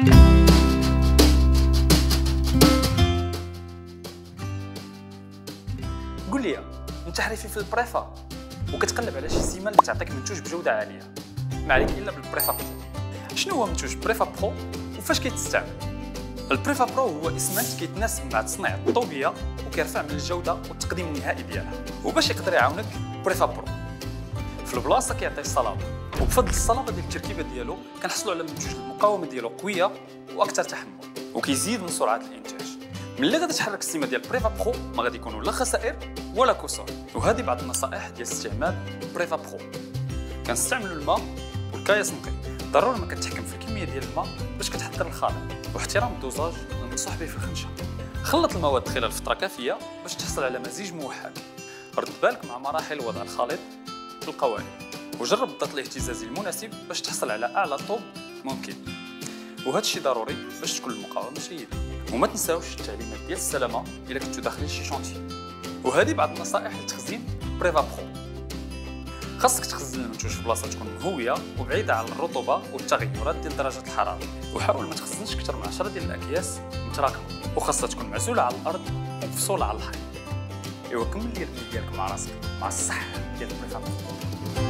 قول لي انت حريفي في ال préfa؟ وكتقلب على شي سيمه اللي تعطيك منتوج بجودة عالية. ما عليك إلا بال Préfa Pro. شنو هو منتوج Préfa Pro؟ وفاش كيتستعمل؟ ال Préfa Pro هو اسمنت كيتناسب مع تصنيع الطوبية وكيرفع من الجودة والتقديم النهائي ديالها. وباش يقدر يعاونك Préfa Pro. في البلاصة كيعطي الصلابه وبفضل الصلابه ديال التركيبة ديالو كنحصلوا على منتوج المقاومة ديالو قوية وأكثر تحمل وكيزيد من سرعة الإنتاج. ملي غادي تحرك السيمة ديال Préfa Pro ما غادي يكونوا لا خسائر ولا كسور. وهذه بعض النصائح ديال استعمال Préfa Pro كنستعملوا الماء والكايس نقي ضروري ما كتحكم في الكمية ديال الماء باش كتحضر الخليط واحترام ال dosage المنصوح به في الخنشة. خلط المواد خلال فترة كافية باش تحصل على مزيج موحد. رد بالك مع مراحل وضع الخليط القوالب وجرب الضغط الاهتزازي المناسب باش تحصل على أعلى طوب ممكن. وهذا الشيء ضروري باش تكون المقاومة جيدة. وما تنساوش التعليمات ديال السلامة إلا كنتو داخلين شي chantier. وهذه بعض النصائح لتخزين Préfa Pro خاصك تخزن المنتوج في بلاصة تكون مهويه وبعيدة عن الرطوبة والتغيرات ديال درجة الحرارة. وحاول ما تخزنش أكثر من 10 ديال الأكياس متراكمة. وخاصها تكون معزولة على الأرض ومفصولة على الحيط. وكمل لي الكمال ديالك مع راسك مع الصحه ديال البريفابريكاسيون